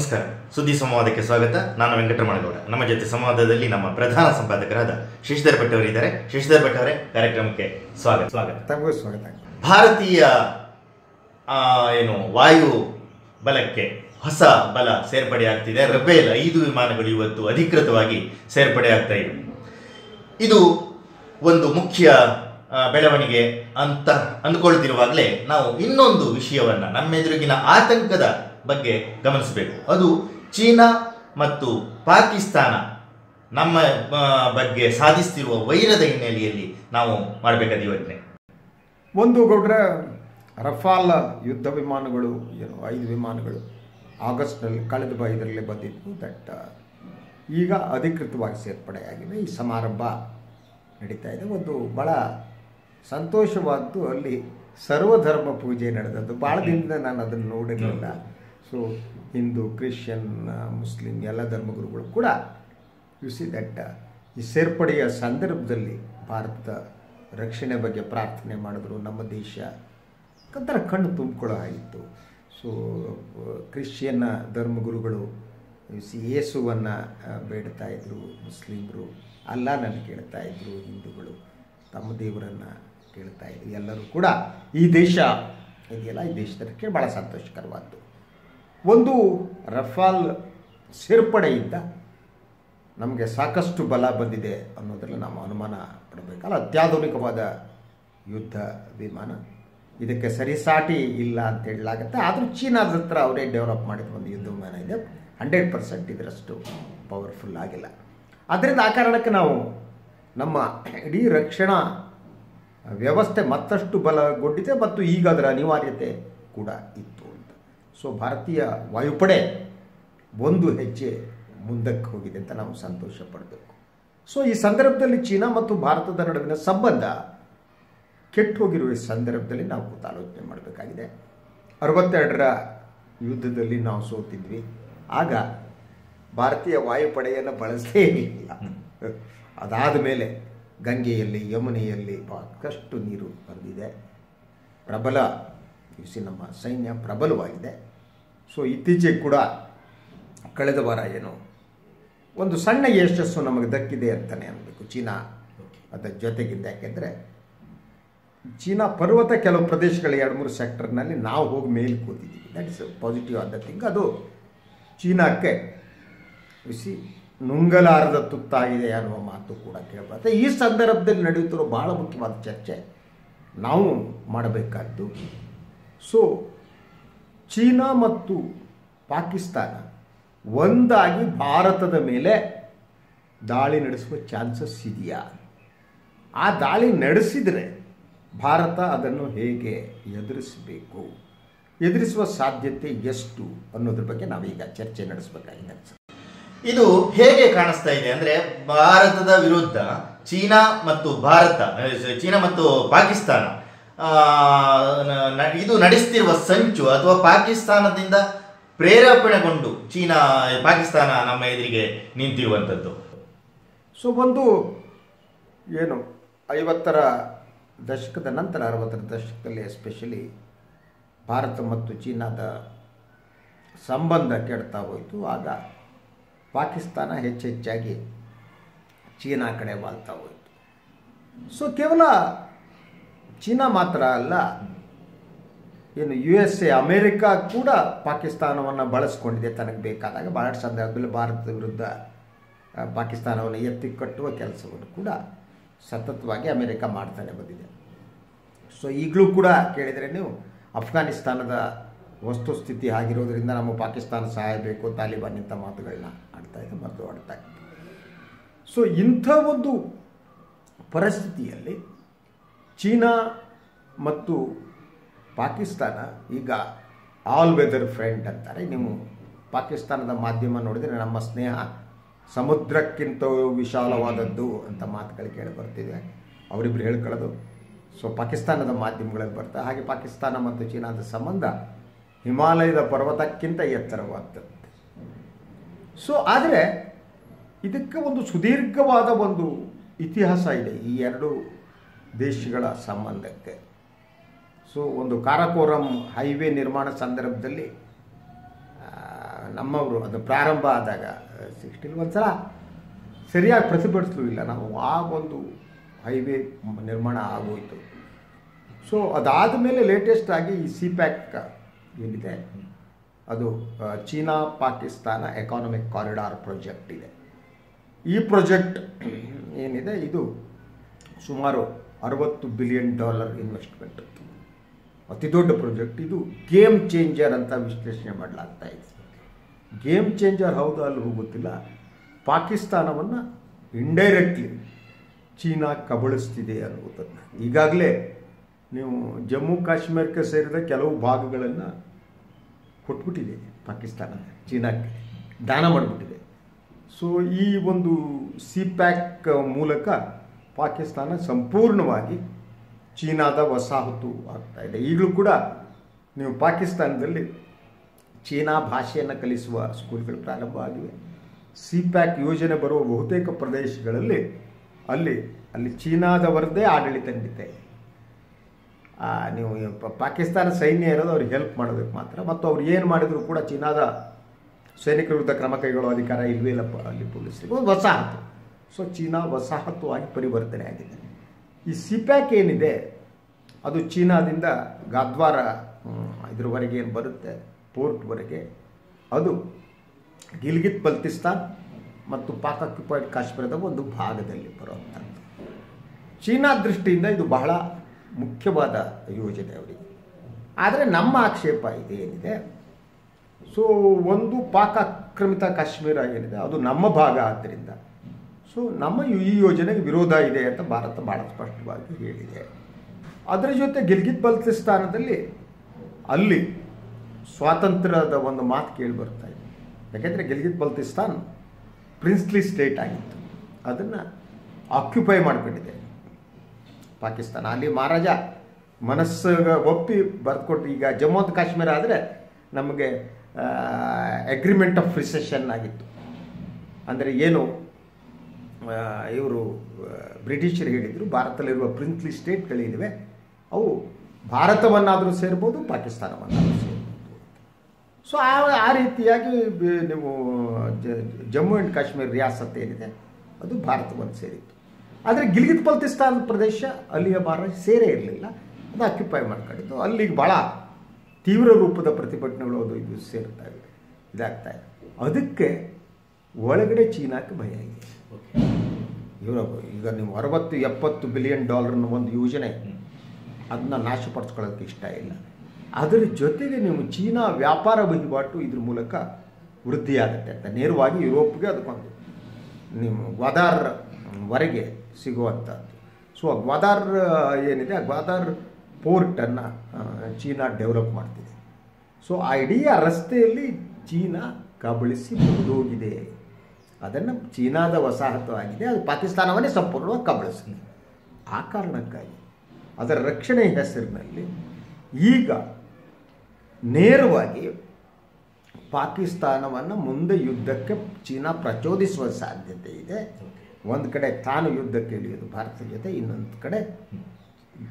ನಮಸ್ಕಾರ. ಸುದ್ದಿ ಸಂವಾದಕ್ಕೆ ಸ್ವಾಗತ. ನಾನು ವೆಂಕಟರಮಣಗೌಡ. ನಮ್ಮ ಜೊತೆ ಸಂವಾದದಲ್ಲಿ ನಮ್ಮ ಪ್ರಧಾನ ಸಂಪಾದಕರಾದ ಶಶಿಧರ್ ಭಟ್ ಅವರಿದ್ದಾರೆ ಶಶಿಧರ್ ಭಟ್ ಅವರೇ ಕಾರ್ಯಕ್ರಮಕ್ಕೆ ಸ್ವಾಗತ. ಸ್ವಾಗತ. ತಮಗೂ ಸ್ವಾಗತ. ಭಾರತೀಯ ಆ, ಏನು ವಾಯು ಬಲಕ್ಕೆ ಹೊಸ ಬಲ ಸೇರ್ಪಡೆ ಆಗ್ತಿದೆ. ರಫೇಲ್ ಐದು ವಿಮಾನಗಳು ಇವತ್ತು ಅಧಿಕೃತವಾಗಿ ಸೇರ್ಪಡೆ ಆಗ್ತಾ ಇವೆ. ಇದು ಒಂದು ಮುಖ್ಯ ಬೆಳವಣಿಗೆ ಅಂತ ಅಂದ್ಕೊಳ್ತಿರುವಾಗಲೇ ನಾವು ಇನ್ನೊಂದು ವಿಷಯವನ್ನು ನಮ್ಮೆದುರಿಗಿನ ಆತಂಕದ ಬಗ್ಗೆ ಗಮನಿಸಬೇಕು. ಅದು ಚೀನಾ ಮತ್ತು ಪಾಕಿಸ್ತಾನ ನಮ್ಮ ಬಗ್ಗೆ ಸಾಧಿಸ್ತಿರುವ ವೈರದ ಹಿನ್ನೆಲೆಯಲ್ಲಿ ನಾವು ಮಾಡಬೇಕಾದ ಯೋಜನೆ. ಒಂದು ಗೌಡ್ರ, ರಫಾಲ್ ಯುದ್ಧ ವಿಮಾನಗಳು, ಏನು, ಐದು ವಿಮಾನಗಳು ಆಗಸ್ಟ್ನಲ್ಲಿ, ಕಳೆದ ಇದರಲ್ಲಿ ಬಂದಿತ್ತು ದಟ್ ಈಗ ಅಧಿಕೃತವಾಗಿ ಸೇರ್ಪಡೆಯಾಗಿದೆ. ಈ ಸಮಾರಂಭ ನಡೀತಾ ಇದೆ. ಒಂದು ಭಾಳ ಸಂತೋಷವಾದ್ದು ಅಲ್ಲಿ ಸರ್ವಧರ್ಮ ಪೂಜೆ ನಡೆದದ್ದು. ಭಾಳ ದಿನದಿಂದ ನಾನು ಅದನ್ನು ನೋಡಿರಲಿಲ್ಲ. ಸೊ ಹಿಂದೂ ಕ್ರಿಶ್ಚಿಯನ್ ಮುಸ್ಲಿಂ ಎಲ್ಲ ಧರ್ಮಗುರುಗಳು ಕೂಡ ಯು ಸಿ ದಟ್ ಈ ಸೇರ್ಪಡೆಯ ಸಂದರ್ಭದಲ್ಲಿ ಭಾರತದ ರಕ್ಷಣೆ ಬಗ್ಗೆ ಪ್ರಾರ್ಥನೆ ಮಾಡಿದ್ರು. ನಮ್ಮ ದೇಶ ಒಂಥರ ಕಣ್ಣು ತುಂಬಿಕೊಳ್ಳೋ ಆಯಿತು ಸೊ ಕ್ರಿಶ್ಚಿಯನ್ನ ಧರ್ಮಗುರುಗಳು ಸಿ ಯೇಸುವನ್ನು ಬೇಡ್ತಾ ಇದ್ರು, ಮುಸ್ಲಿಮರು ಅಲ್ಲಾನನ್ನು ಕೇಳ್ತಾ ಇದ್ರು, ಹಿಂದೂಗಳು ತಮ್ಮ ದೇವರನ್ನು ಕೇಳ್ತಾ ಇದ್ರು. ಎಲ್ಲರೂ ಕೂಡ ಈ ದೇಶ ಇದೆಯಲ್ಲ, ಈ ದೇಶದಕ್ಕೆ ಭಾಳ ಸಂತೋಷಕರವಾದ್ದು. ಒಂದು ರಫಾಲ್ ಸೇರ್ಪಡೆಯಿಂದ ನಮಗೆ ಸಾಕಷ್ಟು ಬಲ ಬಂದಿದೆ ಅನ್ನೋದ್ರಲ್ಲಿ ನಾವು ಅನುಮಾನ ಪಡಬೇಕಲ್ಲ. ಅತ್ಯಾಧುನಿಕವಾದ ಯುದ್ಧ ವಿಮಾನ. ಇದಕ್ಕೆ ಸರಿಸಾಟಿ ಇಲ್ಲ ಅಂತ ಹೇಳಲಾಗುತ್ತೆ. ಆದರೂ ಚೀನಾದ ಹತ್ರ ಅವರೇ ಡೆವಲಪ್ ಮಾಡಿದ ಒಂದು ಯುದ್ಧ ವಿಮಾನ ಇದೆ. ಹಂಡ್ರೆಡ್ ಪರ್ಸೆಂಟ್ ಇದರಷ್ಟು ಪವರ್ಫುಲ್ ಆಗಿಲ್ಲ. ಆದ್ದರಿಂದ ಆ ಕಾರಣಕ್ಕೆ ನಾವು ನಮ್ಮ ಇಡೀ ರಕ್ಷಣಾ ವ್ಯವಸ್ಥೆ ಮತ್ತಷ್ಟು ಬಲಗೊಂಡಿದೆ ಮತ್ತು ಈಗ ಅದರ ಅನಿವಾರ್ಯತೆ ಕೂಡ ಇತ್ತು. ಸೊ ಭಾರತೀಯ ವಾಯುಪಡೆ ಒಂದು ಹೆಜ್ಜೆ ಮುಂದಕ್ಕೆ ಹೋಗಿದೆ ಅಂತ ನಾವು ಸಂತೋಷ ಪಡಬೇಕು. ಸೊ ಈ ಸಂದರ್ಭದಲ್ಲಿ ಚೀನಾ ಮತ್ತು ಭಾರತದ ನಡುವಿನ ಸಂಬಂಧ ಕೆಟ್ಟು ಹೋಗಿರುವ ಈ ಸಂದರ್ಭದಲ್ಲಿ ನಾವು ಆಲೋಚನೆ ಮಾಡಬೇಕಾಗಿದೆ. ಅರವತ್ತೆರಡರ ಯುದ್ಧದಲ್ಲಿ ನಾವು ಸೋತಿದ್ವಿ. ಆಗ ಭಾರತೀಯ ವಾಯುಪಡೆಯನ್ನು ಬಳಸದೇ ಇಲ್ಲ ಅದಾದ ಮೇಲೆ ಗಂಗೆಯಲ್ಲಿ, ಯಮುನೆಯಲ್ಲಿ ಸಾಕಷ್ಟು ನೀರು ಬಂದಿದೆ. ಪ್ರಬಲ ನಮ್ಮ ಸೈನ್ಯ ಪ್ರಬಲವಾಗಿದೆ. ಸೊ ಇತ್ತೀಚೆಗೆ ಕೂಡ ಕಳೆದ ವಾರ ಏನು ಒಂದು ಸಣ್ಣ ಯಶಸ್ಸು ನಮಗೆ ದಕ್ಕಿದೆ ಅಂತಲೇ ಅನ್ನಬೇಕು ಚೀನಾ. ಅದರ ಜೊತೆಗಿಂದ. ಯಾಕೆಂದರೆ ಚೀನಾ ಪರ್ವತ ಕೆಲವು ಪ್ರದೇಶಗಳ ಎರಡು ಮೂರು ಸೆಕ್ಟರ್ನಲ್ಲಿ ನಾವು ಹೋಗಿ ಮೇಲೆ ಕೂತಿದ್ದೀವಿ. ದಟ್ ಇಸ್ ಪಾಸಿಟಿವ್ ಆದ ಥಿಂಗ್ ಅದು ಚೀನಾಕ್ಕೆ ಬಿಸಿ ನುಂಗಲಾರದ ತುತ್ತಾಗಿದೆ ಅನ್ನುವ ಮಾತು ಕೂಡ ಕೇಳಬಾರ್ದು. ಈ ಸಂದರ್ಭದಲ್ಲಿ ನಡೆಯುತ್ತಿರೋ ಬಹಳ ಮುಖ್ಯವಾದ ಚರ್ಚೆ ನಾವು ಮಾಡಬೇಕಾದ್ದು. ಸೊ ಚೀನಾ ಮತ್ತು ಪಾಕಿಸ್ತಾನ ಒಂದಾಗಿ ಭಾರತದ ಮೇಲೆ ದಾಳಿ ನಡೆಸುವ ಚಾನ್ಸಸ್ ಇದೆಯಾ? ಆ ದಾಳಿ ನಡೆಸಿದರೆ ಭಾರತ ಅದನ್ನು ಹೇಗೆ ಎದುರಿಸಬೇಕು? ಎದುರಿಸುವ ಸಾಧ್ಯತೆ ಎಷ್ಟು ಅನ್ನೋದ್ರ ಬಗ್ಗೆ ನಾವೀಗ ಚರ್ಚೆ ನಡೆಸಬೇಕಾಗಿದೆ. ಇದು ಹೇಗೆ ಕಾಣಿಸ್ತಾ ಇದೆ ಅಂದ್ರೆ ಭಾರತದ ವಿರುದ್ಧ ಚೀನಾ ಮತ್ತು ಭಾರತ ಚೀನಾ ಮತ್ತು ಪಾಕಿಸ್ತಾನ ಇದು ನಡೆಸ್ತಿರುವ ಸಂಚು ಅಥವಾ ಪಾಕಿಸ್ತಾನದಿಂದ ಪ್ರೇರೇಪಣೆಗೊಂಡು ಚೀನಾ, ಪಾಕಿಸ್ತಾನ ನಮ್ಮ ಎದುರಿಗೆ ನಿಂತಿರುವಂಥದ್ದು. ಸೊ ಒಂದು ಏನು ಐವತ್ತರ ದಶಕದ ನಂತರ, ಅರವತ್ತರ ದಶಕದಲ್ಲಿ ಎಸ್ಪೆಷಲಿ ಭಾರತ ಮತ್ತು ಚೀನಾದ ಸಂಬಂಧ ಕೆಡ್ತಾ ಹೋಯಿತು. ಆಗ ಪಾಕಿಸ್ತಾನ ಹೆಚ್ಚೆಚ್ಚಾಗಿ ಚೀನಾ ಕಡೆ ವಾಲ್ತಾ ಹೋಯಿತು. ಸೊ ಕೇವಲ ಚೀನಾ ಮಾತ್ರ ಅಲ್ಲ, ಏನು ಯು ಎಸ್ ಎ ಅಮೇರಿಕಾ ಕೂಡ ಪಾಕಿಸ್ತಾನವನ್ನು ಬಳಸ್ಕೊಂಡಿದೆ ತನಗೆ ಬೇಕಾದಾಗ. ಬಹಳ ಸಂದರ್ಭದಲ್ಲಿ ಭಾರತದ ವಿರುದ್ಧ ಪಾಕಿಸ್ತಾನವನ್ನು ಎತ್ತಿ ಕಟ್ಟುವ ಕೆಲಸವನ್ನು ಕೂಡ ಸತತವಾಗಿ ಅಮೇರಿಕ ಮಾಡ್ತಾನೆ ಬಂದಿದೆ. ಸೊ ಈಗಲೂ ಕೂಡ ಕೇಳಿದರೆ ನೀವು ಅಫ್ಘಾನಿಸ್ತಾನದ ವಸ್ತುಸ್ಥಿತಿ ಆಗಿರೋದ್ರಿಂದ ನಮ್ಮ ಪಾಕಿಸ್ತಾನ ಸಹಾಯ ಬೇಕು ತಾಲಿಬಾನ್ ಇಂಥ ಮಾತುಗಳನ್ನ ಆಡ್ತಾ ಇದೆ ಮತ್ತು ಆಡ್ತಾ ಇದೆ. ಸೊ ಇಂಥ ಒಂದು ಪರಿಸ್ಥಿತಿಯಲ್ಲಿ ಚೀನಾ ಮತ್ತು ಪಾಕಿಸ್ತಾನ ಈಗ ಆಲ್ ವೆದರ್ ಫ್ರೆಂಡ್ ಅಂತಾರೆ. ನೀವು ಪಾಕಿಸ್ತಾನದ ಮಾಧ್ಯಮ ನೋಡಿದರೆ ನಮ್ಮ ಸ್ನೇಹ ಸಮುದ್ರಕ್ಕಿಂತ ವಿಶಾಲವಾದದ್ದು ಅಂತ ಮಾತುಗಳು ಕೇಳಿ ಬರ್ತಿದೆ. ಅವರಿಬ್ಬರು ಹೇಳ್ಕೊಳ್ಳೋದು. ಸೊ ಪಾಕಿಸ್ತಾನದ ಮಾಧ್ಯಮಗಳಲ್ಲಿ ಬರ್ತಾ, ಹಾಗೆ ಪಾಕಿಸ್ತಾನ ಮತ್ತು ಚೀನಾದ ಸಂಬಂಧ ಹಿಮಾಲಯದ ಪರ್ವತಕ್ಕಿಂತ ಎತ್ತರವಾದದ್ದು. ಸೊ ಆದರೆ ಇದಕ್ಕೆ ಒಂದು ಸುದೀರ್ಘವಾದ ಒಂದು ಇತಿಹಾಸ ಇದೆ. ಈ ಎರಡು ದೇಶಗಳ ಸಂಬಂಧಕ್ಕೆ. ಸೊ ಒಂದು ಕಾರಕೋರಂ ಹೈವೇ ನಿರ್ಮಾಣ ಸಂದರ್ಭದಲ್ಲಿ ನಮ್ಮವರು ಅದು ಪ್ರಾರಂಭ ಆದಾಗ ಸಿಕ್ಸ್ಟಿಲಿ ಒಂದ್ಸಲ ಸರಿಯಾಗಿ ಪ್ರತಿಭಟಿಸಲು ಇಲ್ಲ. ನಾವು ಆ ಒಂದು ಹೈವೇ ನಿರ್ಮಾಣ ಆಗೋಯಿತು. ಸೊ ಅದಾದ ಮೇಲೆ ಲೇಟೆಸ್ಟ್ ಆಗಿ ಈ ಸಿ ಪ್ಯಾಕ್ ಏನಿದೆ, ಅದು China Pakistan economic corridor project ಇದೆ. ಈ ಪ್ರಾಜೆಕ್ಟ್ ಏನಿದೆ, ಇದು ಸುಮಾರು ಅರವತ್ತು ಬಿಲಿಯನ್ ಡಾಲರ್ ಇನ್ವೆಸ್ಟ್ಮೆಂಟ್ ಅತಿ ದೊಡ್ಡ ಪ್ರಾಜೆಕ್ಟ್ ಇದು ಗೇಮ್ ಚೇಂಜರ್ ಅಂತ ವಿಶ್ಲೇಷಣೆ ಮಾಡಲಾಗ್ತಾ ಇದೆ. ಗೇಮ್ ಚೇಂಜರ್ ಹೌದು ಅಲ್ಲಿ ಗೊತ್ತಿಲ್ಲ. ಪಾಕಿಸ್ತಾನವನ್ನು ಇಂಡೈರೆಕ್ಟ್ಲಿ ಚೀನಾ ಕಬಳಿಸ್ತಿದೆ ಅನ್ನುವುದನ್ನು ಈಗಾಗಲೇ ನೀವು ಜಮ್ಮು ಕಾಶ್ಮೀರಕ್ಕೆ ಸೇರಿದ ಕೆಲವು ಭಾಗಗಳನ್ನು ಕೊಟ್ಬಿಟ್ಟಿದೆ ಪಾಕಿಸ್ತಾನ, ಚೀನಾಕ್ಕೆ. ದಾನ ಮಾಡಿಬಿಟ್ಟಿದೆ. ಸೊ ಈ ಒಂದು ಸಿ ಪ್ಯಾಕ್ ಮೂಲಕ ಪಾಕಿಸ್ತಾನ ಸಂಪೂರ್ಣವಾಗಿ ಚೀನಾದ ವಸಾಹತು ಆಗ್ತಾ ಇದೆ. ಈಗಲೂ ಕೂಡ ನೀವು ಪಾಕಿಸ್ತಾನದಲ್ಲಿ ಚೀನಾ ಭಾಷೆಯನ್ನು ಕಲಿಸುವ ಸ್ಕೂಲ್ಗಳು ಪ್ರಾರಂಭ ಆಗಿವೆ. ಸಿ ಪ್ಯಾಕ್ ಯೋಜನೆ ಬರುವ ಬಹುತೇಕ ಪ್ರದೇಶಗಳಲ್ಲಿ ಅಲ್ಲಿ ಅಲ್ಲಿ ಚೀನಾದವರದ್ದೇ ಆಡಳಿತ ನಡೀತಾ ನೀವು ಪಾಕಿಸ್ತಾನ ಸೈನ್ಯ ಇರೋದು ಅವ್ರಿಗೆ ಹೆಲ್ಪ್ ಮಾಡೋದಕ್ಕೆ ಮಾತ್ರ. ಮತ್ತು ಅವ್ರು ಏನು ಮಾಡಿದರೂ ಕೂಡ ಚೀನಾದ ಸೈನಿಕರ ವಿರುದ್ಧ ಕ್ರಮ ಕೈಗೊಳ್ಳೋ ಅಧಿಕಾರ ಇಲ್ವೇ ಇಲ್ಲ ಅಲ್ಲಿ ಪೊಲೀಸರಿಗೆ. ಒಂದು ವಸಾಹತು. ಸೊ ಚೀನಾ ವಸಾಹತುವಾಗಿ ಪರಿವರ್ತನೆ ಆಗಿದೆ. ಈ ಸಿಪ್ಯಾಕ್ ಏನಿದೆ, ಅದು ಚೀನಾದಿಂದ ಗಾದ್ವಾರ ಇದರವರೆಗೆ ಏನು ಬರುತ್ತೆ, ಪೋರ್ಟ್ವರೆಗೆ, ಅದು ಗಿಲ್ಗಿತ್ ಬಲ್ತಿಸ್ತಾನ್ ಮತ್ತು ಪಾಕ್ ಆಕ್ಯುಪೈಡ್ ಕಾಶ್ಮೀರದ ಒಂದು ಭಾಗದಲ್ಲಿ ಬರುವಂಥದ್ದು ಚೀನಾ ದೃಷ್ಟಿಯಿಂದ ಇದು ಬಹಳ ಮುಖ್ಯವಾದ ಯೋಜನೆ ಅವರಿಗೆ. ಆದರೆ ನಮ್ಮ ಆಕ್ಷೇಪ ಇದೆ ಏನಿದೆ, ಸೊ ಒಂದು ಪಾಕ್ ಆಕ್ರಮಿತ ಕಾಶ್ಮೀರ ಏನಿದೆ, ಅದು ನಮ್ಮ ಭಾಗ ಆದ್ದರಿಂದ ಸೊ ನಮ್ಮ ಈ- ಯೋಜನೆಗೆ ವಿರೋಧ ಇದೆ ಅಂತ ಭಾರತ ಭಾಳ ಸ್ಪಷ್ಟವಾಗಿ ಹೇಳಿದೆ. ಅದರ ಜೊತೆ ಗಿಲ್ಗಿತ್ ಬಲ್ತಿಸ್ತಾನದಲ್ಲಿ ಅಲ್ಲಿ ಸ್ವಾತಂತ್ರ್ಯದ ಒಂದು ಮಾತು ಕೇಳಿ ಬರ್ತಾ ಇದೆ. ಯಾಕೆಂದರೆ ಗಿಲ್ಗಿತ್ ಬಲ್ತಿಸ್ತಾನ್ ಪ್ರಿನ್ಸ್ಲಿ ಸ್ಟೇಟ್ ಆಗಿತ್ತು. ಅದನ್ನು ಆಕ್ಯುಪೈ ಮಾಡಿಬಿಟ್ಟಿದೆ ಪಾಕಿಸ್ತಾನ. ಅಲ್ಲಿ ಮಹಾರಾಜ ಮನಸ್ಸಿಗೆ ಒಪ್ಪಿ ಬರೆದುಕೊಟ್ಟು ಈಗ ಜಮ್ಮು ಮತ್ತು ಕಾಶ್ಮೀರ ಆದರೆ ನಮಗೆ ಅಗ್ರಿಮೆಂಟ್ ಆಫ್ ರಿಸೆಷನ್ ಆಗಿತ್ತು. ಅಂದರೆ ಏನು? ಇವರು ಬ್ರಿಟಿಷರು ಹೇಳಿದರು, ಭಾರತದಲ್ಲಿರುವ ಪ್ರಿನ್ಸ್ಲಿ ಸ್ಟೇಟ್ಗಳಿವೆ ಅವು ಭಾರತವನ್ನಾದರೂ ಸೇರ್ಬೋದು, ಪಾಕಿಸ್ತಾನವನ್ನಾದರೂ ಸೇರ್ಬೋದು. ಸೊ ಆ ಆ ರೀತಿಯಾಗಿ ನೀವು ಜಮ್ಮು ಆ್ಯಂಡ್ ಕಾಶ್ಮೀರ ರಿಯಾಸತ್ ಏನಿದೆ, ಅದು ಭಾರತವನ್ನು ಸೇರಿತ್ತು. ಆದರೆ ಗಿಲ್ಗಿತ್ ಬಲ್ತಿಸ್ತಾನ್ ಪ್ರದೇಶ ಅಲ್ಲಿಯ ಮಹಾರಾಜ ಸೇರೇ ಇರಲಿಲ್ಲ. ಅದು ಆಕ್ಯುಪೈ ಮಾಡ್ಕೊಂಡಿದ್ದು. ಅಲ್ಲಿಗೆ ಭಾಳ ತೀವ್ರ ರೂಪದ ಪ್ರತಿಭಟನೆಗಳು ಅದು ಇದು ಸೇರ್ತಾ ಇದೆ, ಇದಾಗ್ತಾ ಇದೆ. ಅದಕ್ಕೆ ಒಳಗಡೆ ಚೀನಾಕ್ಕೆ ಭಯ ಇದೆ. ಇವರು ಈಗ ನೀವು ಅರವತ್ತು ಎಪ್ಪತ್ತು ಬಿಲಿಯನ್ ಡಾಲರ್ನ ಒಂದು ಯೋಜನೆ ಅದನ್ನ ನಾಶಪಡಿಸ್ಕೊಳ್ಳೋಕ್ಕೆ ಇಷ್ಟ ಇಲ್ಲ. ಅದರ ಜೊತೆಗೆ ನೀವು ಚೀನಾ ವ್ಯಾಪಾರ ವಹಿವಾಟು ಇದ್ರ ಮೂಲಕ ವೃದ್ಧಿಯಾಗುತ್ತೆ ಅಂತ. ನೇರವಾಗಿ ಯುರೋಪ್ಗೆ ಅದಕ್ಕೊಂದು ನಿಮ್ಮ ಗ್ವಾದಾರ್ ವರೆಗೆ ಸಿಗುವಂಥದ್ದು. ಸೊ ಆ ಗ್ವಾದಾರ್ ಏನಿದೆ? ಆ ಗ್ವಾದಾರ್ ಪೋರ್ಟನ್ನು ಚೀನಾ ಡೆವಲಪ್ ಮಾಡ್ತಿದೆ. ಸೊ ಆ ಇಡೀ ರಸ್ತೆಯಲ್ಲಿ ಚೀನಾ ಕಬಳಿಸಿ ಮುಗಿದೋಗಿದೆ ಅದನ್ನು ಚೀನಾದ ವಸಾಹತು ಆಗಿದೆ ಅದು ಪಾಕಿಸ್ತಾನವನ್ನೇ ಸಂಪೂರ್ಣವಾಗಿ ಕಬಳಿಸಿದೆ. ಆ ಕಾರಣಕ್ಕಾಗಿ ಅದರ ರಕ್ಷಣೆಯ ಹೆಸರಿನಲ್ಲಿ ಈಗ ನೇರವಾಗಿ ಪಾಕಿಸ್ತಾನವನ್ನು ಮುಂದೆ ಯುದ್ಧಕ್ಕೆ ಚೀನಾ ಪ್ರಚೋದಿಸುವ ಸಾಧ್ಯತೆ ಇದೆ. ಒಂದು ಕಡೆ ತಾನು ಯುದ್ಧಕ್ಕೆ ಇಳಿಯೋದು ಭಾರತದ ಜೊತೆ, ಇನ್ನೊಂದು ಕಡೆ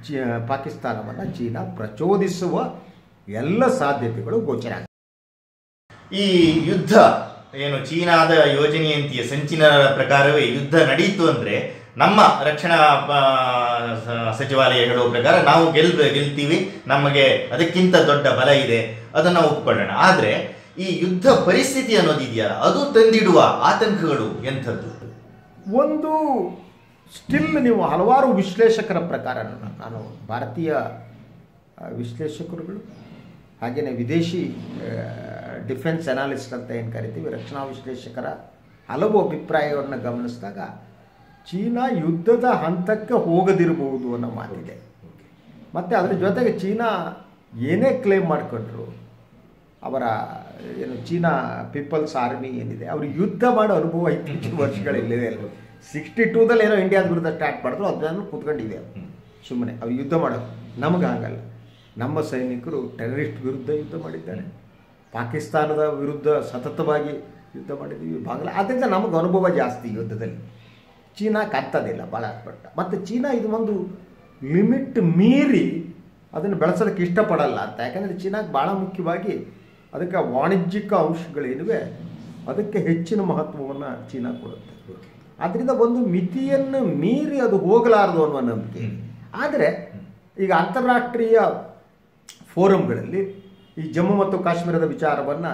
ಚೀ, ಪಾಕಿಸ್ತಾನವನ್ನು ಚೀನಾ ಪ್ರಚೋದಿಸುವ ಎಲ್ಲ ಸಾಧ್ಯತೆಗಳು ಗೋಚರ. ಈ ಯುದ್ಧ ಏನು ಚೀನಾದ ಯೋಜನೆಯಂತೆಯೇ ಸಂಚಿನ ಪ್ರಕಾರವೇ ಯುದ್ಧ ನಡೆಯಿತು ಅಂದರೆ ನಮ್ಮ ರಕ್ಷಣಾ ಸಚಿವಾಲಯ ಹೇಳುವ ಪ್ರಕಾರ ನಾವು ಗೆಲ್ ಗೆಲ್ತೀವಿ. ನಮಗೆ ಅದಕ್ಕಿಂತ ದೊಡ್ಡ ಬಲ ಇದೆ. ಅದನ್ನು ಒಪ್ಕೊಳ್ಳೋಣ. ಆದರೆ ಈ ಯುದ್ಧ ಪರಿಸ್ಥಿತಿ ಅನ್ನೋದಿದೆಯಲ್ಲ ಅದು ತಂದಿಡುವ ಆತಂಕಗಳು ಎಂಥದ್ದು? ಒಂದು ಸ್ಟಿಲ್ ನೀವು ಹಲವಾರು ವಿಶ್ಲೇಷಕರ ಪ್ರಕಾರ ನಾನು ಭಾರತೀಯ ವಿಶ್ಲೇಷಕರುಗಳು ಹಾಗೆಯೇ ವಿದೇಶಿ ಡಿಫೆನ್ಸ್ ಅನಾಲಿಸ್ಟ್ ಅಂತ ಏನು ಕರಿತೀವಿ, ರಕ್ಷಣಾ ವಿಶ್ಲೇಷಕರ ಹಲವು ಅಭಿಪ್ರಾಯವನ್ನು ಗಮನಿಸಿದಾಗ ಚೀನಾ ಯುದ್ಧದ ಹಂತಕ್ಕೆ ಹೋಗದಿರಬಹುದು ಅನ್ನೋ ಮಾತಿದೆ. ಮತ್ತು ಅದರ ಜೊತೆಗೆ ಚೀನಾ ಏನೇ ಕ್ಲೇಮ್ ಮಾಡಿಕೊಂಡ್ರು, ಅವರ, ಏನು ಚೀನಾ ಪೀಪಲ್ಸ್ ಆರ್ಮಿ ಏನಿದೆ, ಅವರು ಯುದ್ಧ ಮಾಡೋ ಅನುಭವ ಇತ್ತೀಚಿನ ವರ್ಷಗಳಲ್ಲಿದೆ ಅಲ್ಲಿ ಸಿಕ್ಸ್ಟಿ ಟೂದಲ್ಲಿ ಏನೋ ಇಂಡಿಯಾದ ವಿರುದ್ಧ ಸ್ಟಾರ್ಟ್ ಮಾಡಿದ್ರು ಅದನ್ನು ಕೂತ್ಕೊಂಡಿದೆ ಸುಮ್ಮನೆ ಅವ್ರು ಯುದ್ಧ ಮಾಡೋದು ನಮಗೆ ಹಾಗಲ್ಲ ನಮ್ಮ ಸೈನಿಕರು ಟೆರರಿಸ್ಟ್ ವಿರುದ್ಧ ಯುದ್ಧ ಮಾಡಿದ್ದಾರೆ. ಪಾಕಿಸ್ತಾನದ ವಿರುದ್ಧ ಸತತವಾಗಿ ಯುದ್ಧ ಮಾಡಿದ್ದೀವಿ ಬಾಂಗ್ಲಾ ಆದ್ದರಿಂದ ನಮಗೆ ಅನುಭವ ಜಾಸ್ತಿ ಯುದ್ಧದಲ್ಲಿ. ಚೀನಾ ಕತ್ತದಿಲ್ಲ ಭಾಳ ಬಟ್ ಮತ್ತು ಚೀನಾ ಇದು ಒಂದು ಲಿಮಿಟ್ ಮೀರಿ ಅದನ್ನು ಬೆಳೆಸೋದಕ್ಕೆ ಇಷ್ಟಪಡಲ್ಲ ಅಂತ. ಯಾಕಂದರೆ ಚೀನಾಗೆ ಭಾಳ ಮುಖ್ಯವಾಗಿ ಅದಕ್ಕೆ ವಾಣಿಜ್ಯಿಕ ಅಂಶಗಳೇನಿವೆ ಅದಕ್ಕೆ ಹೆಚ್ಚಿನ ಮಹತ್ವವನ್ನು ಚೀನಾ ಕೊಡುತ್ತೆ. ಆದ್ದರಿಂದ ಒಂದು ಮಿತಿಯನ್ನು ಮೀರಿ ಅದು ಹೋಗಲಾರದು ಅನ್ನುವ ನಂಬಿಕೆ. ಆದರೆ ಈಗ ಅಂತಾರಾಷ್ಟ್ರೀಯ ಫೋರಮ್ಗಳಲ್ಲಿ ಈ ಜಮ್ಮು ಮತ್ತು ಕಾಶ್ಮೀರದ ವಿಚಾರವನ್ನು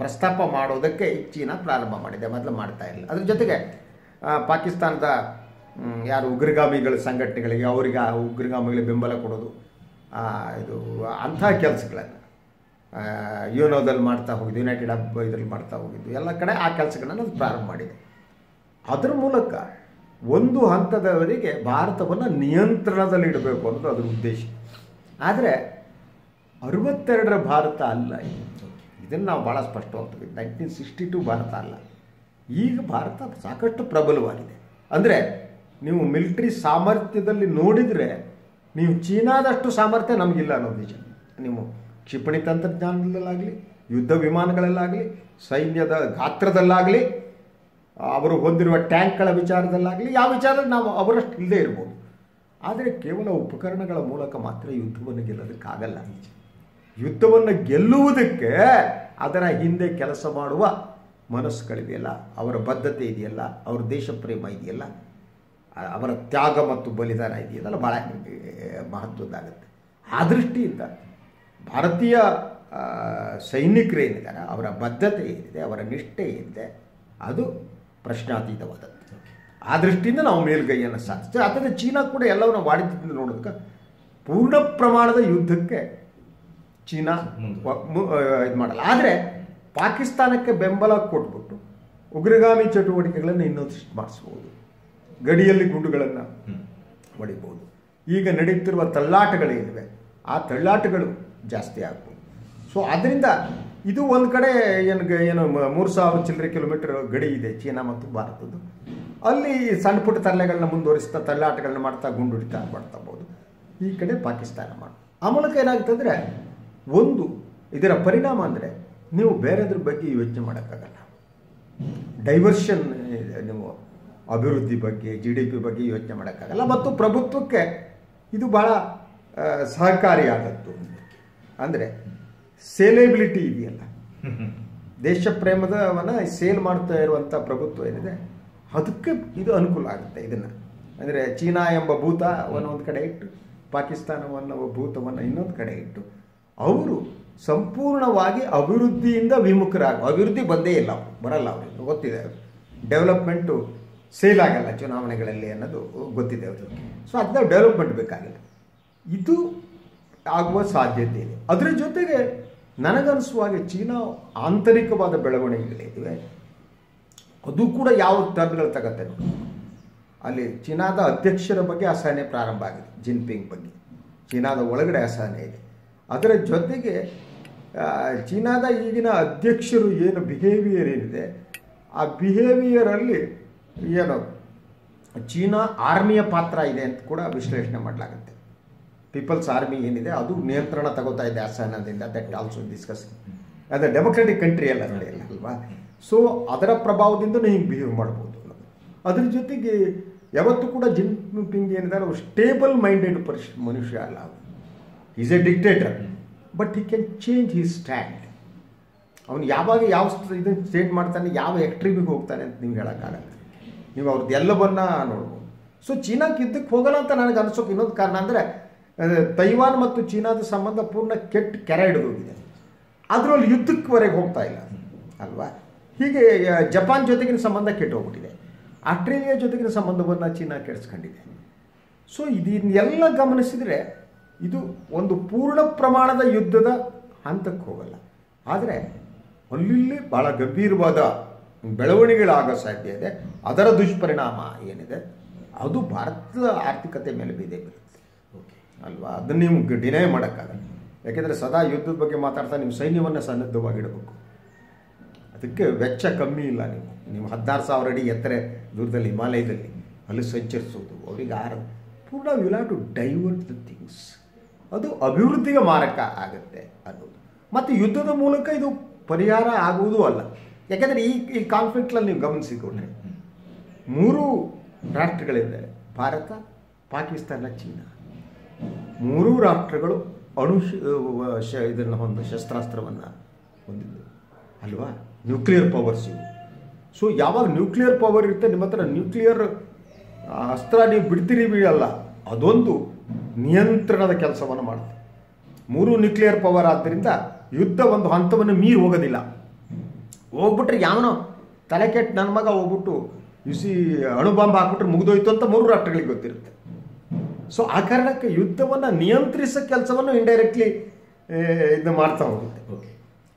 ಪ್ರಸ್ತಾಪ ಮಾಡೋದಕ್ಕೆ ಚೀನಾ ಪ್ರಾರಂಭ ಮಾಡಿದೆ, ಮೊದಲು ಮಾಡ್ತಾ ಇರಲಿಲ್ಲ. ಅದ್ರ ಜೊತೆಗೆ ಪಾಕಿಸ್ತಾನದ ಯಾರು ಉಗ್ರಗಾಮಿಗಳ ಸಂಘಟನೆಗಳಿಗೆ ಅವರಿಗೆ ಆ ಉಗ್ರಗಾಮಿಗಳಿಗೆ ಬೆಂಬಲ ಕೊಡೋದು ಇದು ಅಂಥ ಕೆಲಸಗಳನ್ನು ಯುನೋದಲ್ಲಿ ಮಾಡ್ತಾ ಹೋಗಿದ್ದು, ಯುನೈಟೆಡ್ ಹಬ್ ಇದರಲ್ಲಿ ಮಾಡ್ತಾ ಹೋಗಿದ್ದು, ಎಲ್ಲ ಕಡೆ ಆ ಕೆಲಸಗಳನ್ನು ಅದು ಪ್ರಾರಂಭ ಮಾಡಿದೆ. ಅದರ ಮೂಲಕ ಒಂದು ಹಂತದವರೆಗೆ ಭಾರತವನ್ನು ನಿಯಂತ್ರಣದಲ್ಲಿ ಇಡಬೇಕು ಅನ್ನೋದು ಅದರ ಉದ್ದೇಶ. ಆದರೆ ಅರವತ್ತೆರಡರ ಭಾರತ ಅಲ್ಲ ಇದು. ಇದನ್ನು ನಾವು ಭಾಳ ಸ್ಪಷ್ಟವಾಗ್ತೀವಿ ನೈನ್ಟೀನ್ ಸಿಕ್ಸ್ಟಿ ಟು ಭಾರತ ಅಲ್ಲ. ಈಗ ಭಾರತ ಸಾಕಷ್ಟು ಪ್ರಬಲವಾಗಿದೆ. ಅಂದರೆ ನೀವು ಮಿಲಿಟ್ರಿ ಸಾಮರ್ಥ್ಯದಲ್ಲಿ ನೋಡಿದರೆ ನೀವು ಚೀನಾದಷ್ಟು ಸಾಮರ್ಥ್ಯ ನಮಗಿಲ್ಲ ಅನ್ನೋದು ನಿಜ ನೀವು ಕ್ಷಿಪಣಿ ತಂತ್ರಜ್ಞಾನದಲ್ಲಾಗಲಿ, ಯುದ್ಧ ವಿಮಾನಗಳಲ್ಲಾಗಲಿ, ಸೈನ್ಯದ ಗಾತ್ರದಲ್ಲಾಗಲಿ, ಅವರು ಹೊಂದಿರುವ ಟ್ಯಾಂಕ್ಗಳ ವಿಚಾರದಲ್ಲಾಗಲಿ, ಯಾವ ವಿಚಾರದಲ್ಲಿ ನಾವು ಅವರಷ್ಟು ಇಲ್ಲದೇ ಇರ್ಬೋದು. ಆದರೆ ಕೇವಲ ಉಪಕರಣಗಳ ಮೂಲಕ ಮಾತ್ರ ಯುದ್ಧವನ್ನು ಗೆಲ್ಲೋದಕ್ಕಾಗಲ್ಲ ಯುದ್ಧವನ್ನು ಗೆಲ್ಲುವುದಕ್ಕೆ ಅದರ ಹಿಂದೆ ಕೆಲಸ ಮಾಡುವ ಮನಸ್ಸುಗಳಿದೆಯಲ್ಲ ಅವರ ಬದ್ಧತೆ ಇದೆಯಲ್ಲ, ಅವರ ದೇಶ ಪ್ರೇಮ ಇದೆಯಲ್ಲ, ಅವರ ತ್ಯಾಗ ಮತ್ತು ಬಲಿದಾನ ಇದೆಯಲ್ಲ ಭಾಳ ಮಹತ್ವದ್ದಾಗುತ್ತೆ. ಆ ದೃಷ್ಟಿಯಿಂದ ಭಾರತೀಯ ಸೈನಿಕರೇನಿದ್ದಾರೆ ಅವರ ಬದ್ಧತೆ ಏನಿದೆ, ಅವರ ನಿಷ್ಠೆ ಏನಿದೆ, ಅದು ಪ್ರಶ್ನಾತೀತವಾದದ್ದು. ಆ ದೃಷ್ಟಿಯಿಂದ ನಾವು ಮೇಲ್ಗೈಯನ್ನು ಸಾಧಿಸ್ತೇವೆ. ಆದರೆ ಚೀನಾ ಕೂಡ ಎಲ್ಲವನ್ನು ವಾಣಿಜ್ಯದಿಂದ ನೋಡೋದಕ್ಕೆ ಪೂರ್ಣ ಪ್ರಮಾಣದ ಯುದ್ಧಕ್ಕೆ ಚೀನಾ ಇದು ಮಾಡಲ್ಲ. ಆದರೆ ಪಾಕಿಸ್ತಾನಕ್ಕೆ ಬೆಂಬಲ ಕೊಟ್ಬಿಟ್ಟು ಉಗ್ರಗಾಮಿ ಚಟುವಟಿಕೆಗಳನ್ನು ಇನ್ನೊಂದಿಷ್ಟು ಮಾಡಿಸ್ಬೋದು. ಗಡಿಯಲ್ಲಿ ಗುಂಡುಗಳನ್ನು ಹೊಡಿಬೋದು. ಈಗ ನಡೀತಿರುವ ತಳ್ಳಾಟಗಳೇನಿವೆ ಆ ತಳ್ಳಾಟಗಳು ಜಾಸ್ತಿ ಆಗ್ಬೋದು. ಸೊ ಅದರಿಂದ ಇದು ಒಂದು ಕಡೆ ಏನು ಏನು ಮೂರು ಸಾವಿರ ಚಿಲ್ಲರೆ ಕಿಲೋಮೀಟರ್ ಗಡಿ ಇದೆ ಚೀನಾ ಮತ್ತು ಭಾರತದ್ದು. ಅಲ್ಲಿ ಸಣ್ಣ ಪುಟ್ಟ ತಲೆಗಳನ್ನ ಮುಂದುವರಿಸ್ತಾ ತಳ್ಳಾಟಗಳನ್ನ ಮಾಡ್ತಾ ಗುಂಡು ಹೊಡಿತಾ ಮಾಡ್ತಾ ಈ ಕಡೆ ಪಾಕಿಸ್ತಾನ ಮಾಡಿ ಆ ಮೂಲಕ ಏನಾಗ್ತಂದ್ರೆ ಒಂದು ಇದರ ಪರಿಣಾಮ ಅಂದರೆ ನೀವು ಬೇರೆದ್ರ ಬಗ್ಗೆ ಯೋಚನೆ ಮಾಡೋಕ್ಕಾಗಲ್ಲ. ಡೈವರ್ಷನ್ ನೀವು ಅಭಿವೃದ್ಧಿ ಬಗ್ಗೆ ಜಿ ಡಿ ಪಿ ಬಗ್ಗೆ ಯೋಚನೆ ಮಾಡೋಕ್ಕಾಗಲ್ಲ. ಮತ್ತು ಪ್ರಭುತ್ವಕ್ಕೆ ಇದು ಭಾಳ ಸಹಕಾರಿಯಾದದ್ದು. ಅಂದರೆ ಸೇಲೇಬಿಲಿಟಿ ಇದೆಯಲ್ಲ. ದೇಶ ಪ್ರೇಮದವನ್ನು ಸೇಲ್ ಮಾಡ್ತಾ ಇರುವಂಥ ಪ್ರಭುತ್ವ ಏನಿದೆ, ಅದಕ್ಕೆ ಇದು ಅನುಕೂಲ ಆಗುತ್ತೆ ಇದನ್ನು. ಅಂದರೆ ಚೀನಾ ಎಂಬ ಭೂತವನ್ನು ಒಂದು ಕಡೆ ಇಟ್ಟು, ಪಾಕಿಸ್ತಾನವನ್ನು ಭೂತವನ್ನು ಇನ್ನೊಂದು ಕಡೆ ಇಟ್ಟು ಅವರು ಸಂಪೂರ್ಣವಾಗಿ ಅಭಿವೃದ್ಧಿಯಿಂದ ವಿಮುಖರಾಗ ಅಭಿವೃದ್ಧಿ ಬಂದೇ ಇಲ್ಲ ಅವ್ರು ಬರಲ್ಲ ಅವರಿಗೆ ಗೊತ್ತಿದೆ ಡೆವಲಪ್ಮೆಂಟು ಸೇಲ್ ಆಗಲ್ಲ ಚುನಾವಣೆಗಳಲ್ಲಿ ಅನ್ನೋದು ಗೊತ್ತಿದೆ ಅವರಿಗೆ. ಸೊ ಅದನ್ನ ಡೆವಲಪ್ಮೆಂಟ್ ಬೇಕಾಗಿಲ್ಲ. ಇದು ಆಗುವ ಸಾಧ್ಯತೆ ಇದೆ ಅದರ ಜೊತೆಗೆ ನನಗನ್ನಿಸುವಾಗೆ ಚೀನಾ ಆಂತರಿಕವಾದ ಬೆಳವಣಿಗೆಗಳಿವೆ. ಅದು ಕೂಡ ಯಾವ ಟರ್ನ್ಗಳು ತಗತ್ತೆ ಅಲ್ಲಿ ಚೀನಾದ ಅಧ್ಯಕ್ಷರ ಬಗ್ಗೆ ಅಸಹನೆ ಪ್ರಾರಂಭ ಆಗಿದೆ, ಜಿನ್ಪಿಂಗ್ ಬಗ್ಗೆ. ಚೀನಾದ ಒಳಗಡೆ ಅಸಹನೆ ಇದೆ. ಅದರ ಜೊತೆಗೆ ಚೀನಾದ ಈಗಿನ ಅಧ್ಯಕ್ಷರು ಏನು ಬಿಹೇವಿಯರ್ ಏನಿದೆ, ಆ ಬಿಹೇವಿಯರಲ್ಲಿ ಏನು, ಚೀನಾ ಆರ್ಮಿಯ ಪಾತ್ರ ಇದೆ ಅಂತ ಕೂಡ ವಿಶ್ಲೇಷಣೆ ಮಾಡಲಾಗುತ್ತೆ. ಪೀಪಲ್ಸ್ ಆರ್ಮಿ ಏನಿದೆ, ಅದು ನಿಯಂತ್ರಣ ತಗೋತಾ ಇದೆ ಅಸಹನದಿಂದ ದಟ್ ಆಲ್ಸೋ ಡಿಸ್ಕಸ್ ಅದೇ ಡೆಮೊಕ್ರೆಟಿಕ್ ಕಂಟ್ರಿ ಎಲ್ಲ ನಡೆಯಲ್ಲ ಅಲ್ವಾ? ಸೊ ಅದರ ಪ್ರಭಾವದಿಂದ ಹಿಂಗೆ ಬಿಹೇವ್ ಮಾಡ್ಬೋದು ಅದ್ರ ಜೊತೆಗೆ, ಯಾವತ್ತೂ ಕೂಡ ಜಿನ್ ಪಿಂಗ್ ಏನಿದೆ ಸ್ಟೇಬಲ್ ಮೈಂಡೆಡ್ ಪರ್ಸ್ ಮನುಷ್ಯ ಅಲ್ಲ is a dictator but he can change he stand ಅವನು ಯಾವಾಗ ಯಾವ ಇದನ್ನು ಚೇಂಜ್ ಮಾಡ್ತಾನೆ, ಯಾವ ಎಕ್ಟ್ರೀಮಿಗೆ ಹೋಗ್ತಾನೆ ಅಂತ ನೀವು ಹೇಳೋಕ್ಕಾಗಲ್ಲ ನೀವು ಅವ್ರದ್ದು ಎಲ್ಲವನ್ನ ನೋಡ್ಬೋದು. ಸೊ ಚೀನಾಕ್ಕೆ ಯುದ್ಧಕ್ಕೆ ಹೋಗಲ್ಲ ಅಂತ ನನಗೆ ಅನ್ಸೋಕೆ ಇನ್ನೊಂದು ಕಾರಣ ಅಂದರೆ ತೈವಾನ್ ಮತ್ತು ಚೀನಾದ ಸಂಬಂಧ ಪೂರ್ಣ ಕೆಟ್ಟ ಕೆರೆ ಹಿಡಿದೋಗಿದೆ. ಅದರಲ್ಲಿ ಯುದ್ಧಕ್ಕೆವರೆಗೆ ಹೋಗ್ತಾ ಇಲ್ಲ. ಅಲ್ವಾ? ಹೀಗೆ ಜಪಾನ್ ಜೊತೆಗಿನ ಸಂಬಂಧ ಕೆಟ್ಟು ಹೋಗ್ಬಿಟ್ಟಿದೆ. ಆಸ್ಟ್ರೇಲಿಯಾ ಜೊತೆಗಿನ ಸಂಬಂಧವನ್ನು ಚೀನಾ ಕೆಡಿಸ್ಕೊಂಡಿದೆ. ಸೊ ಇದನ್ನೆಲ್ಲ ಗಮನಿಸಿದರೆ ಇದು ಒಂದು ಪೂರ್ಣ ಪ್ರಮಾಣದ ಯುದ್ಧದ ಹಂತಕ್ಕೆ ಹೋಗಲ್ಲ. ಆದರೆ ಅಲ್ಲಿ ಭಾಳ ಗಂಭೀರವಾದ ಬೆಳವಣಿಗೆಗಳಾಗೋ ಸಾಧ್ಯ ಇದೆ. ಅದರ ದುಷ್ಪರಿಣಾಮ ಏನಿದೆ? ಅದು ಭಾರತದ ಆರ್ಥಿಕತೆ ಮೇಲೆ ಬಿದೆ ಬೀರುತ್ತೆ ಅಲ್ವಾ? ಅದನ್ನು ನೀವು ಡಿನೈ ಮಾಡೋಕ್ಕಾಗಲ್ಲ. ಯಾಕೆಂದರೆ ಸದಾ ಯುದ್ಧದ ಬಗ್ಗೆ ಮಾತಾಡ್ತಾ ನೀವು ಸೈನ್ಯವನ್ನು ಸನ್ನದ್ಧವಾಗಿಡಬೇಕು ಅದಕ್ಕೆ ವೆಚ್ಚ ಕಮ್ಮಿ ಇಲ್ಲ ನೀವು. ನೀವು ಹದಿನಾರು ಸಾವಿರ ಅಡಿ ಎತ್ತರೆ ದೂರದಲ್ಲಿ ಹಿಮಾಲಯದಲ್ಲಿ ಅಲ್ಲಿ ಸಂಚರಿಸೋದು. ಅವರಿಗೆ ಆರ ಪೂರ್ಣ will have to divert the things ಅದು ಅಭಿವೃದ್ಧಿಗೆ ಮಾರಕ ಆಗುತ್ತೆ ಅನ್ನೋದು. ಮತ್ತು ಯುದ್ಧದ ಮೂಲಕ ಇದು ಪರಿಹಾರ ಆಗುವುದೂ ಅಲ್ಲ. ಯಾಕೆಂದರೆ ಈ ಈ ಕಾನ್ಫ್ಲಿಕ್ಟ್ನಲ್ಲಿ ನೀವು ಗಮನಿಸಿಕೊಂಡ್ರೆ ಮೂರು ರಾಷ್ಟ್ರಗಳಿದ್ದಾರೆ. ಭಾರತ, ಪಾಕಿಸ್ತಾನ, ಚೀನಾ. ಮೂರೂ ರಾಷ್ಟ್ರಗಳು ಅಣು ಇದನ್ನು ಒಂದು ಶಸ್ತ್ರಾಸ್ತ್ರವನ್ನು ಹೊಂದಿದ್ದು. ಅಲ್ವಾ? ನ್ಯೂಕ್ಲಿಯರ್ ಪವರ್ಸ್ ಇವು. ಸೊ, ಯಾವಾಗ ನ್ಯೂಕ್ಲಿಯರ್ ಪವರ್ ಇರುತ್ತೆ, ನಿಮ್ಮ ಹತ್ರ ನ್ಯೂಕ್ಲಿಯರ್ ಅಸ್ತ್ರ ನೀವು ಬಿಡ್ತೀರಿ ಬಿಡಲ್ಲ ಅದೊಂದು ನಿಯಂತ್ರಣದ ಕೆಲಸವನ್ನು ಮಾಡುತ್ತೆ. ಮೂರು ನ್ಯೂಕ್ಲಿಯರ್ ಪವರ್ ಆದ್ದರಿಂದ ಯುದ್ಧ ಒಂದು ಹಂತವನ್ನು ಮೀರಿ ಹೋಗೋದಿಲ್ಲ. ಹೋಗ್ಬಿಟ್ರೆ ಯಾವನೋ ತಲೆ ಕೆಟ್ಟು ನನ್ನ ಮಗ ಹೋಗ್ಬಿಟ್ಟು ಬಿಸಿ ಅಣುಬಾಂಬ್ ಹಾಕ್ಬಿಟ್ರೆ ಮುಗಿದೋಯ್ತು ಅಂತ ಮೂರು ರಾಷ್ಟ್ರಗಳಿಗೆ ಗೊತ್ತಿರುತ್ತೆ. ಸೊ ಆ ಕಾರಣಕ್ಕೆ ಯುದ್ಧವನ್ನು ನಿಯಂತ್ರಿಸೋ ಕೆಲಸವನ್ನು ಇಂಡೈರೆಕ್ಟ್ಲಿ ಇದು ಮಾಡ್ತಾ ಹೋಗುತ್ತೆ.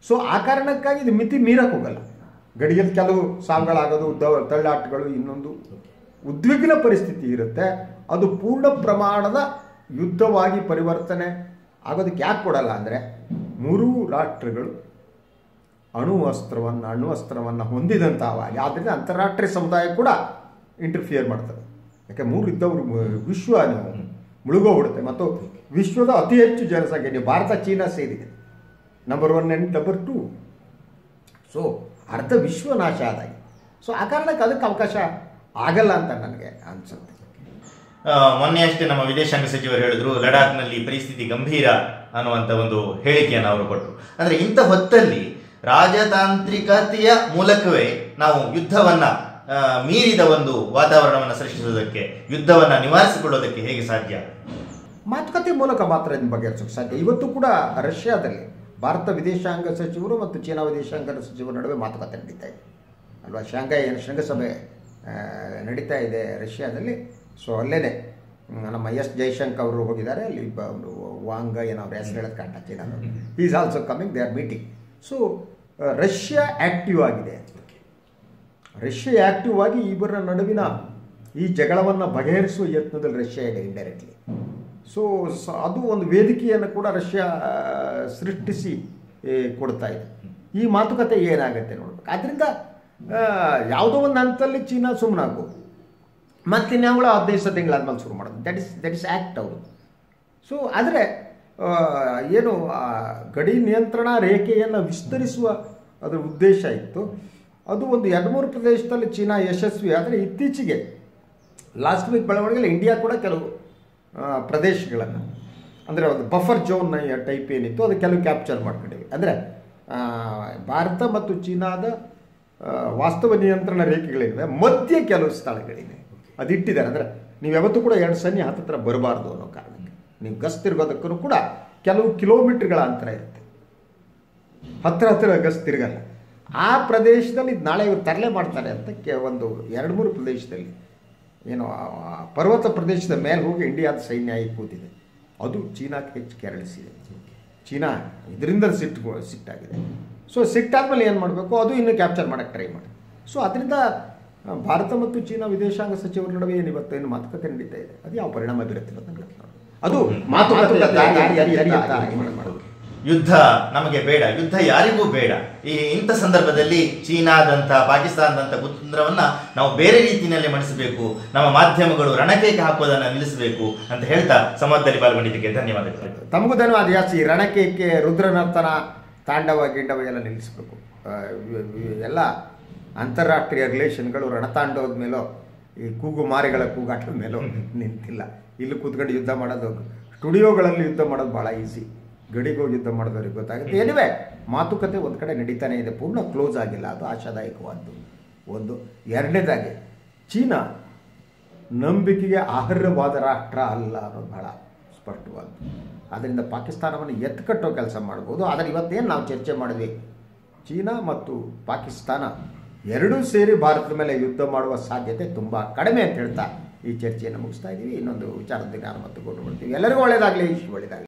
ಸೊ ಆ ಕಾರಣಕ್ಕಾಗಿ ಇದು ಮಿತಿ ಮೀರಕ್ಕೆ ಹೋಗಲ್ಲ. ಗಡಿಯಲ್ಲಿ ಕೆಲವು ಸಾವುಗಳಾಗೋದು ತಳ್ಳಾಟಗಳು ಇನ್ನೊಂದು ಉದ್ವಿಗ್ನ ಪರಿಸ್ಥಿತಿ ಇರುತ್ತೆ. ಅದು ಪೂರ್ಣ ಪ್ರಮಾಣದ ಯುದ್ಧವಾಗಿ ಪರಿವರ್ತನೆ ಆಗೋದಕ್ಕೆ ಯಾಕೆ ಕೊಡಲ್ಲ ಅಂದರೆ ಮೂರೂ ರಾಷ್ಟ್ರಗಳು ಅಣುವಸ್ತ್ರವನ್ನು ಅಸ್ತ್ರವನ್ನು, ಅಣು ಅಸ್ತ್ರವನ್ನು ಹೊಂದಿದಂಥವಾಗಿ ಆದ್ದರಿಂದ ಅಂತಾರಾಷ್ಟ್ರೀಯ ಸಮುದಾಯ ಕೂಡ ಇಂಟರ್ಫಿಯರ್ ಮಾಡ್ತದೆ. ಯಾಕೆ ಮೂರು ಇದ್ದವರು ವಿಶ್ವ ಮುಳುಗೋಗ್ಬಿಡುತ್ತೆ ಮತ್ತು ವಿಶ್ವದ ಅತಿ ಹೆಚ್ಚು ಜನಸಂಖ್ಯೆ, ನೀವು ಭಾರತ, ಚೀನಾ ಸೇರಿದೆ. Number one and number two so ಅರ್ಧ ವಿಶ್ವ ನಾಶ ಆದಾಗೆ. ಸೊ ಆ ಕಾರಣಕ್ಕೆ ಅದಕ್ಕೆ ಅವಕಾಶ ಆಗಲ್ಲ ಅಂತ ನನಗೆ ಅನಿಸುತ್ತೆ. ಮೊನ್ನೆ ಅಷ್ಟೇ ನಮ್ಮ ವಿದೇಶಾಂಗ ಸಚಿವರು ಹೇಳಿದ್ರು, ಲಡಾಖ್ನಲ್ಲಿ ಪರಿಸ್ಥಿತಿ ಗಂಭೀರ ಅನ್ನುವಂಥ ಒಂದು ಹೇಳಿಕೆಯನ್ನು ಅವರು ಕೊಟ್ಟರು ಅಂದ್ರೆ ಇಂಥ ಹೊತ್ತಲ್ಲಿ ರಾಜತಾಂತ್ರಿಕತೆಯ ಮೂಲಕವೇ ನಾವು ಯುದ್ಧವನ್ನ ಮೀರಿದ ಒಂದು ವಾತಾವರಣವನ್ನು ಸೃಷ್ಟಿಸುವುದಕ್ಕೆ, ಯುದ್ಧವನ್ನ ನಿವಾರಿಸಿಕೊಳ್ಳೋದಕ್ಕೆ ಹೇಗೆ ಸಾಧ್ಯ? ಮಾತುಕತೆ ಮೂಲಕ ಮಾತ್ರ ಇದನ್ನ ಬಗೆಹರಿಸೋಕೆ ಸಾಧ್ಯ. ಇವತ್ತು ಕೂಡ ರಷ್ಯಾದಲ್ಲಿ ಭಾರತ ವಿದೇಶಾಂಗ ಸಚಿವರು ಮತ್ತು ಚೀನಾ ವಿದೇಶಾಂಗ ಸಚಿವರ ನಡುವೆ ಮಾತುಕತೆ ನಡೀತಾ ಇದೆ. ಅಲ್ವಾ? ಶಾಂಘೈ, ಶೃಂಗಸಭೆ ನಡೀತಾ ಇದೆ ರಷ್ಯಾದಲ್ಲಿ. ಸೊ ಅಲ್ಲೇನೆ ಹ್ಮ್, ನಮ್ಮ ಎಸ್ ಜೈಶಂಕರ್ ಅವರು ಹೋಗಿದ್ದಾರೆ ಅಲ್ಲಿ ಒಂದು ವಾಂಗ ಏನೋ ಅವ್ರ ಹೆಸರು ಹೇಳೋದು ಕಾಣ್ತಾ he is also coming they are meeting so Russia active ಆಗಿದೆ. ರಷ್ಯಾ ಆ್ಯಕ್ಟಿವ್ ಆಗಿ ಇಬ್ಬರ ನಡುವಿನ ಈ ಜಗಳವನ್ನು ಬಗೆಹರಿಸುವ ಯತ್ನದಲ್ಲಿ ರಷ್ಯಾ ಇದೆ ಇಂಡೈರೆಕ್ಟ್ಲಿ ಸೊ ಸ- ಅದು ಒಂದು ವೇದಿಕೆಯನ್ನು ಕೂಡ ರಷ್ಯಾ ಸೃಷ್ಟಿಸಿ ಕೊಡ್ತಾ ಇದೆ. ಈ ಮಾತುಕತೆ ಏನಾಗುತ್ತೆ ನೋಡ್ಬೇಕು. ಆದ್ದರಿಂದ ಯಾವುದೋ ಒಂದು ಹಂತದಲ್ಲಿ ಚೀನಾ ಸುಮ್ಮನಾಗ್ಬೋದು ಮತ್ತೆ ನಾವುಗಳು ಹದಿನೈದು ತಿಂಗಳಾದ್ಮೇಲೆ ಶುರು ಮಾಡೋದು. That is that is act ಅವರು. ಸೊ ಆದರೆ ಏನು ಗಡಿ ನಿಯಂತ್ರಣ ರೇಖೆಯನ್ನು ವಿಸ್ತರಿಸುವ ಅದರ ಉದ್ದೇಶ ಇತ್ತು. ಅದು ಒಂದು ಎರಡು ಮೂರು ಪ್ರದೇಶದಲ್ಲಿ ಚೀನಾ ಯಶಸ್ವಿ. ಆದರೆ ಇತ್ತೀಚೆಗೆ ಲಾಸ್ಟ್ ವೀಕ್ ಬೆಳವಣಿಗೆಯಲ್ಲಿ ಇಂಡಿಯಾ ಕೂಡ ಕೆಲವು ಪ್ರದೇಶಗಳನ್ನು, ಅಂದರೆ ಒಂದು ಬಫರ್ ಜೋನ್ ಟೈಪ್ ಏನಿತ್ತು, ಅದು ಕೆಲವು ಕ್ಯಾಪ್ಚರ್ ಮಾಡ್ಕೊಂಡಿವೆ. ಅಂದರೆ ಭಾರತ ಮತ್ತು ಚೀನಾದ ವಾಸ್ತವ ನಿಯಂತ್ರಣ ರೇಖೆಗಳಿವೆ. ಮಧ್ಯೆ ಕೆಲವು ಸ್ಥಳಗಳಿವೆ. ಅದು ಇಟ್ಟಿದ್ದಾರೆ ಅಂದರೆ ನೀವು ಯಾವತ್ತೂ ಕೂಡ ಎರಡು ಸೈನ್ಯ ಹತ್ತತ್ರ ಬರಬಾರ್ದು ಅನ್ನೋ ಕಾರಣಕ್ಕೆ. ನೀವು ಗಸ್ತಿರ್ಗೋದಕ್ಕೂ ಕೂಡ ಕೆಲವು ಕಿಲೋಮೀಟ್ರ್ಗಳ ಅಂತರ ಇರುತ್ತೆ. ಹತ್ತಿರ ಹತ್ತಿರ ಗಸ್ ತಿರುಗಲ್ಲ. ಆ ಪ್ರದೇಶದಲ್ಲಿ ನಾಳೆ ಇವರು ತರಲೆ ಮಾಡ್ತಾರೆ ಅಂತ ಕೆ ಒಂದು ಎರಡು ಮೂರು ಪ್ರದೇಶದಲ್ಲಿ. ಏನು ಪರ್ವತ ಪ್ರದೇಶದ ಮೇಲೆ ಹೋಗಿ ಇಂಡಿಯಾದ ಸೈನ್ಯ ಆಗಿ ಕೂತಿದೆ. ಅದು ಚೀನಾಕ್ಕೆ ಹೆಚ್ಚು ಕೆರಳಿಸಿದೆ. ಚೀನಾ ಇದರಿಂದ ಸಿಟ್ಟು ಸಿಟ್ಟಾಗಿದೆ. ಸೊ ಸಿಟ್ಟಾದ್ಮೇಲೆ ಏನು ಮಾಡಬೇಕು? ಅದು ಇನ್ನೂ ಕ್ಯಾಪ್ಚರ್ ಮಾಡೋಕ್ಕೆ ಟ್ರೈ ಮಾಡಿ ಸೊ ಅದರಿಂದ ಭಾರತ ಮತ್ತು ಚೀನಾ ವಿದೇಶಾಂಗ ಸಚಿವರ ನಡುವೆ ಏನು ಇವತ್ತೇನು ಮಾತುಕತೆ ನಡೀತಾ ಇದೆ? ಅದು ಯಾವ ಪರಿಣಾಮ ಬೀರುತ್ತೆ ಅದು. ಯುದ್ಧ ನಮಗೆ ಬೇಡ ಯುದ್ಧ ಯಾರಿಗೂ ಬೇಡ. ಈ ಇಂಥ ಸಂದರ್ಭದಲ್ಲಿ ಚೀನಾದಂಥ ಪಾಕಿಸ್ತಾನದಂಥ ಕುತಂತ್ರವನ್ನು ನಾವು ಬೇರೆ ರೀತಿಯಲ್ಲಿ ಮಣಿಸಬೇಕು ನಮ್ಮ ಮಾಧ್ಯಮಗಳು ರಣಕೇಕೆ ಹಾಕೋದನ್ನು ನಿಲ್ಲಿಸಬೇಕು ಅಂತ ಹೇಳ್ತಾ ಸಂವಾದದಲ್ಲಿ ಪಾಲ್ಗೊಂಡಿದ್ದಕ್ಕೆ ಧನ್ಯವಾದಗಳು. ತಮಗೂ ಧನ್ಯವಾದ. ಜಾಸ್ತಿ ರಣಕೇಕೆ ರುದ್ರನರ್ತನ ತಾಂಡವ ಗಿಂಡವ ಎಲ್ಲ ನಿಲ್ಲಿಸಬೇಕು. ಎಲ್ಲ ಅಂತಾರಾಷ್ಟ್ರೀಯ ರಿಲೇಷನ್ಗಳು ರಣತಾಂಡವದ ಮೇಲೋ ಈ ಕೂಗು ಮಾರಿಗಳ ಕೂಗಾಟದ ಮೇಲೋ ನಿಂತಿಲ್ಲ. ಇಲ್ಲಿ ಕೂತ್ಕೊಂಡು ಯುದ್ಧ ಮಾಡೋದು ಸ್ಟುಡಿಯೋಗಳಲ್ಲಿ ಯುದ್ಧ ಮಾಡೋದು ಭಾಳ ಈಸಿ ಗಡಿಗೆ ಹೋಗಿ ಯುದ್ಧ ಮಾಡೋದವ್ರಿಗೆ ಗೊತ್ತಾಗುತ್ತೆ. ಎನಿವೆ ಮಾತುಕತೆ ಒಂದು ಕಡೆ ನಡೀತಾನೆ ಇದೆ. ಪೂರ್ಣ ಕ್ಲೋಸ್ ಆಗಿಲ್ಲ. ಅದು ಆಶಾದಾಯಕವಾದ್ದು ಒಂದು. ಎರಡನೇದಾಗಿ ಚೀನಾ ನಂಬಿಕೆಗೆ ಆಹಾರ್ಯವಾದ ರಾಷ್ಟ್ರ ಅಲ್ಲ ಅನ್ನೋದು ಬಹಳ ಸ್ಪಷ್ಟವಾದ್ದು. ಅದರಿಂದ ಪಾಕಿಸ್ತಾನವನ್ನು ಎತ್ಕಟ್ಟೋ ಕೆಲಸ ಮಾಡ್ಬೋದು. ಆದರೆ ಇವತ್ತೇನು ನಾವು ಚರ್ಚೆ ಮಾಡಿದ್ವಿ? ಚೀನಾ ಮತ್ತು ಪಾಕಿಸ್ತಾನ ಎರಡೂ ಸೇರಿ ಭಾರತದ ಮೇಲೆ ಯುದ್ಧ ಮಾಡುವ ಸಾಧ್ಯತೆ ತುಂಬ ಕಡಿಮೆ ಅಂತ ಹೇಳ್ತಾ ಈ ಚರ್ಚೆಯನ್ನು ಮುಗಿಸ್ತಾ ಇದ್ದೀವಿ ಇನ್ನೊಂದು ವಿಚಾರದೊಂದಿಗೆ ನಾನು ಮತ್ತೆ ಕೊಟ್ಟು ಬರ್ತೀವಿ ಎಲ್ಲರಿಗೂ ಒಳ್ಳೆಯದಾಗಲಿ ಒಳ್ಳೆಯದಾಗಲಿ